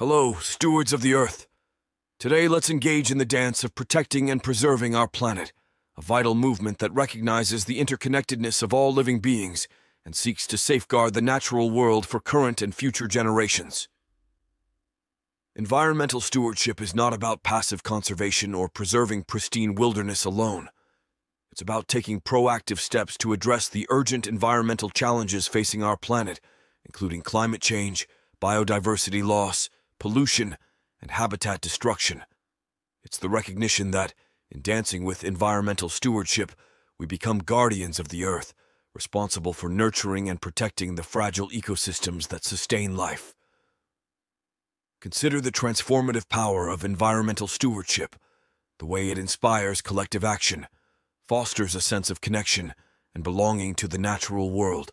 Hello, stewards of the Earth. Today, let's engage in the dance of protecting and preserving our planet, a vital movement that recognizes the interconnectedness of all living beings and seeks to safeguard the natural world for current and future generations. Environmental stewardship is not about passive conservation or preserving pristine wilderness alone. It's about taking proactive steps to address the urgent environmental challenges facing our planet, including climate change, biodiversity loss, pollution, and habitat destruction. It's the recognition that, in dancing with environmental stewardship, we become guardians of the Earth, responsible for nurturing and protecting the fragile ecosystems that sustain life. Consider the transformative power of environmental stewardship, the way it inspires collective action, fosters a sense of connection and belonging to the natural world,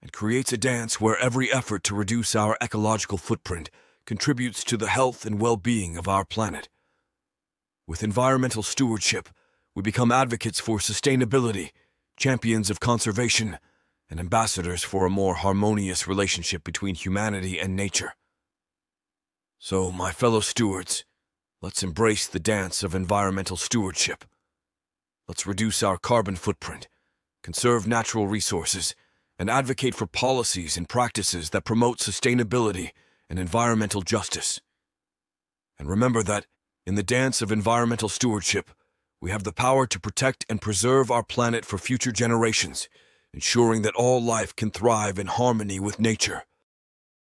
and creates a dance where every effort to reduce our ecological footprint contributes to the health and well-being of our planet. With environmental stewardship, we become advocates for sustainability, champions of conservation, and ambassadors for a more harmonious relationship between humanity and nature. So, my fellow stewards, let's embrace the dance of environmental stewardship. Let's reduce our carbon footprint, conserve natural resources, and advocate for policies and practices that promote sustainability and environmental justice. And remember that, in the dance of environmental stewardship, we have the power to protect and preserve our planet for future generations, ensuring that all life can thrive in harmony with nature.